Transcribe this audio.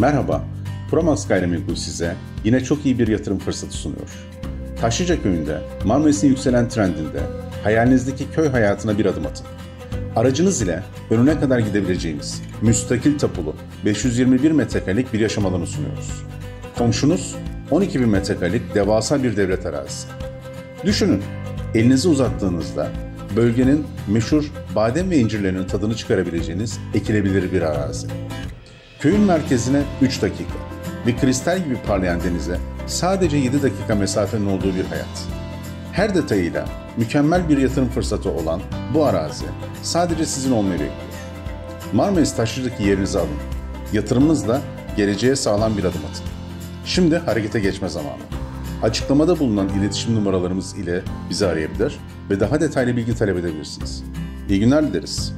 Merhaba, Promax Gayrimenkul size yine çok iyi bir yatırım fırsatı sunuyor. Taşlıca köyünde Marmaris'in yükselen trendinde hayalinizdeki köy hayatına bir adım atın. Aracınız ile önüne kadar gidebileceğiniz müstakil tapulu 521 metrekarelik bir yaşam alanı sunuyoruz. Komşunuz 12 bin metrekarelik devasa bir devlet arazisi. Düşünün, elinizi uzattığınızda bölgenin meşhur badem ve incirlerinin tadını çıkarabileceğiniz ekilebilir bir arazi. Köyün merkezine 3 dakika ve kristal gibi parlayan denize sadece 7 dakika mesafenin olduğu bir hayat. Her detayıyla mükemmel bir yatırım fırsatı olan bu arazi sadece sizin olmayı bekliyor. Marmaris Taşlı'daki yerinizi alın. Yatırımınızla geleceğe sağlam bir adım atın. Şimdi harekete geçme zamanı. Açıklamada bulunan iletişim numaralarımız ile bizi arayabilir ve daha detaylı bilgi talep edebilirsiniz. İyi günler dileriz.